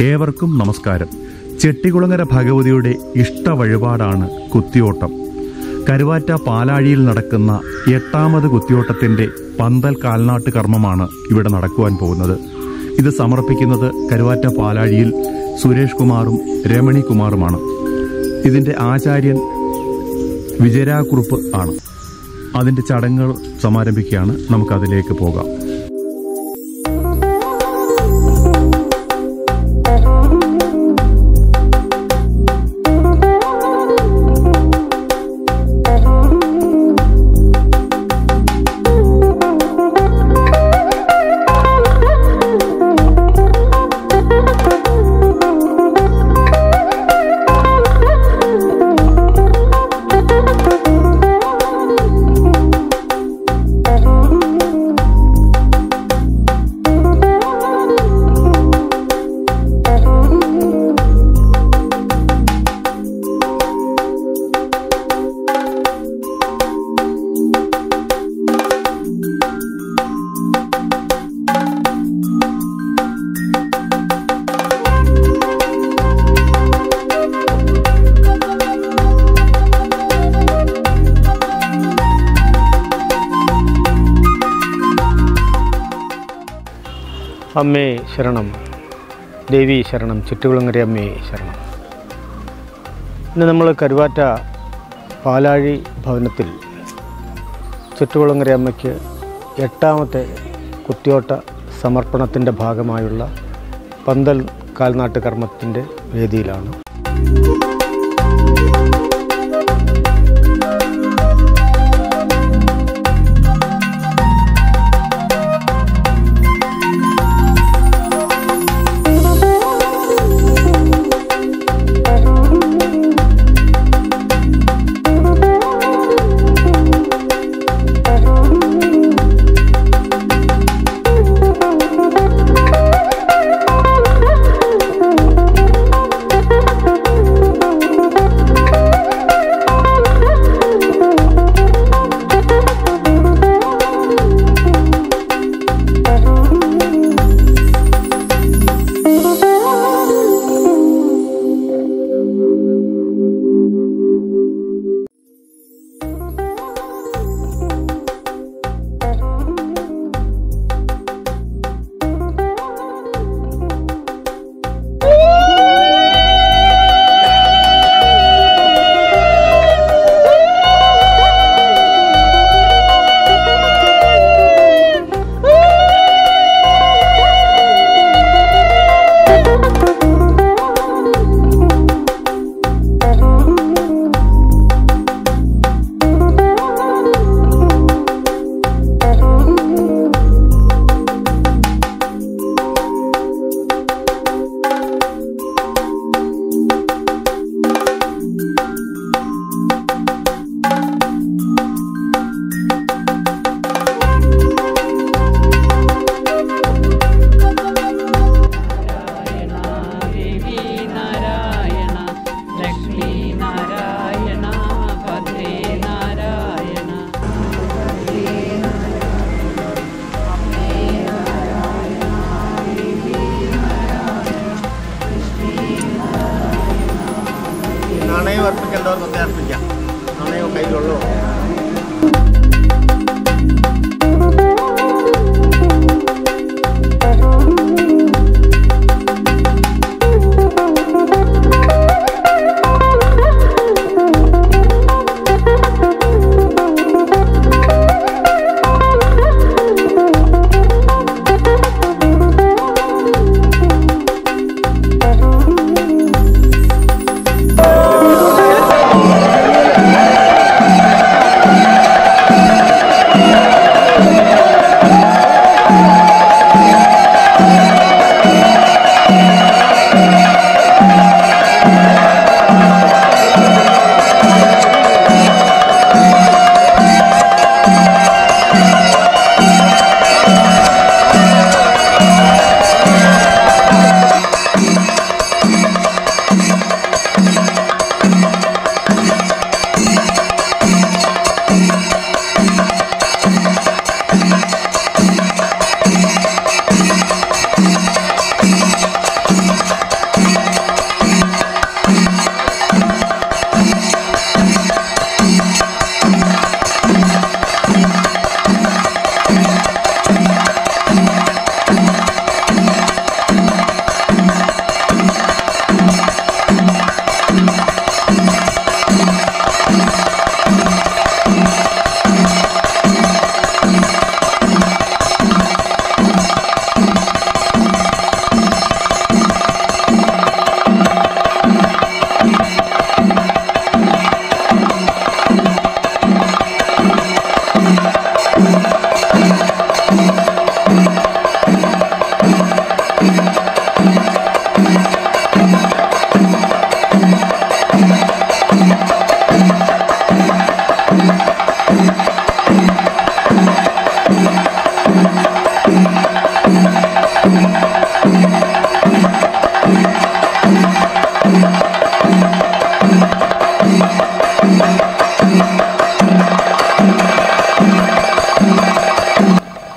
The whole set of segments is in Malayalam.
ഏവർക്കും നമസ്കാരം. ചെട്ടികുളങ്ങര ഭഗവതിയുടെ ഇഷ്ട വഴിപാടാണ് കുത്തിയോട്ടം. കരുവാറ്റ പാലാഴിയിൽ നടക്കുന്ന എട്ടാമത് കുത്തിയോട്ടത്തിന്റെ പന്തൽ കാൽനാട്ട് കർമ്മമാണ് ഇവിടെ നടക്കുവാൻ പോകുന്നത്. ഇത് സമർപ്പിക്കുന്നത് കരുവാറ്റ പാലാഴിയിൽ സുരേഷ് കുമാറും രമണി കുമാറുമാണ്. ഇതിന്റെ ആചാര്യൻ വിജയരാകുറുപ്പ് ആണ്. അതിന്റെ ചടങ്ങുകൾ സമാരംഭിക്കുകയാണ്. നമുക്കതിലേക്ക് പോകാം. അമ്മേ ശരണം. ദേവി ശരണം. ചുറ്റുകുളങ്ങര അമ്മേ ശരണം. ഇന്ന് നമ്മൾ കരുവാറ്റ പാലാഴി ഭവനത്തിൽ ചുറ്റുകുളങ്ങര അമ്മയ്ക്ക് എട്ടാമത്തെ കുത്തിയോട്ട സമർപ്പണത്തിന്റെ ഭാഗമായുള്ള പന്തൽ കാൽനാട്ട് കർമ്മത്തിന്റെ വേദിയിലാണ്.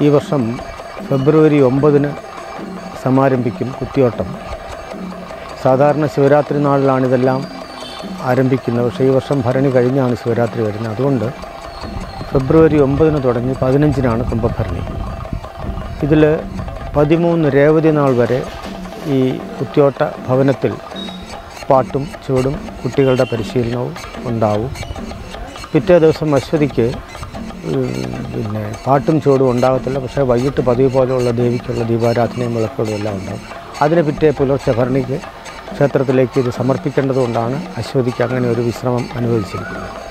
ഈ വർഷം ഫെബ്രുവരി ഒമ്പതിന് സമാരംഭിക്കും കുത്തിയോട്ടം. സാധാരണ ശിവരാത്രി നാളിലാണിതെല്ലാം ആരംഭിക്കുന്നത്. പക്ഷേ ഈ വർഷം ഭരണി കഴിഞ്ഞാണ് ശിവരാത്രി വരുന്നത്. അതുകൊണ്ട് ഫെബ്രുവരി ഒമ്പതിന് തുടങ്ങി പതിനഞ്ചിനാണ് കുംഭഭരണി. ഇതിൽ പതിമൂന്ന് രേവതി നാൾ വരെ ഈ കുത്തിയോട്ട ഭവനത്തിൽ പാട്ടും ചുവടും കുട്ടികളുടെ പരിശീലനവും ഉണ്ടാവും. പിറ്റേ ദിവസം അശ്വതിക്ക് പിന്നെ പാട്ടും ചുവടും ഉണ്ടാകത്തില്ല. പക്ഷേ വൈകിട്ട് പതിവ് പോലെയുള്ള ദേവിക്കുള്ള ദീപാരാധനയും വിളക്കുകളും എല്ലാം ഉണ്ടാകും അതിന് പിറ്റേ പുലർച്ചെ ഭരണിക്ക് ക്ഷേത്രത്തിലേക്ക് ഇത് സമർപ്പിക്കേണ്ടതുകൊണ്ടാണ് അശ്വതിക്ക് അങ്ങനെ ഒരു വിശ്രമം അനുവദിച്ചിരിക്കുന്നത്.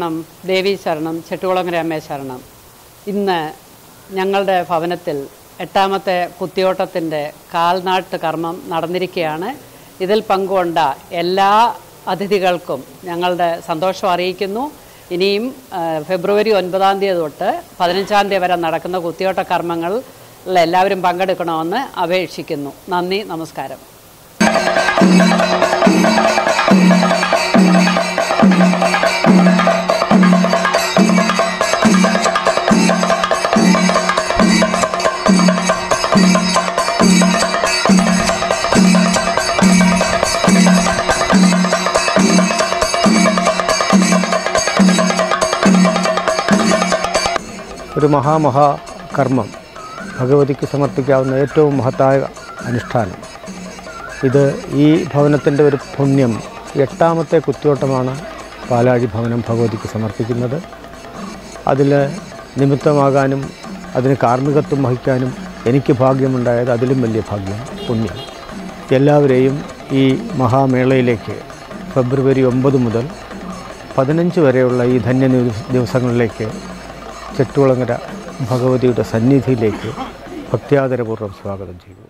ശരണം ദേവി ശരണം ചെട്ടുകുളങ്ങര അമ്മേ ശരണം. ഇന്ന് ഞങ്ങളുടെ ഭവനത്തിൽ എട്ടാമത്തെ കുത്തിയോട്ടത്തിന്റെ കാൽനാട്ട് കർമ്മം നടന്നിരിക്കുകയാണ്. ഇതിൽ പങ്കുകൊണ്ട എല്ലാ അതിഥികൾക്കും ഞങ്ങളുടെ സന്തോഷം അറിയിക്കുന്നു. ഇനിയും ഫെബ്രുവരി ഒൻപതാം തീയതി തൊട്ട് പതിനഞ്ചാം തീയതി വരെ നടക്കുന്ന കുത്തിയോട്ട കർമ്മങ്ങളിൽ എല്ലാവരും പങ്കെടുക്കണമെന്ന് അപേക്ഷിക്കുന്നു. നന്ദി നമസ്കാരം. ഒരു മഹാമഹാ കർമ്മം. ഭഗവതിക്ക് സമർപ്പിക്കാവുന്ന ഏറ്റവും മഹത്തായ അനുഷ്ഠാനം. ഇത് ഈ ഭവനത്തിന്റെ ഒരു പുണ്യം. എട്ടാമത്തെ കുത്തിയോട്ടമാണ് പാലാഴി ഭവനം ഭഗവതിക്ക് സമർപ്പിക്കുന്നത്. അതിൽ നിമിത്തമാകാനും അതിന് കാർമ്മികത്വം വഹിക്കാനും എനിക്ക് ഭാഗ്യമുണ്ടായത് അതിലും വലിയ ഭാഗ്യം പുണ്യം. എല്ലാവരെയും ഈ മഹാമേളയിലേക്ക് ഫെബ്രുവരി ഒമ്പത് മുതൽ പതിനഞ്ച് വരെയുള്ള ഈ ധന്യ ദിവസങ്ങളിലേക്ക് ചെട്ടുളങ്ങര ഭഗവതിയുടെ സന്നിധിയിലേക്ക് ഭക്ത്യാദരപൂർവം സ്വാഗതം ചെയ്തു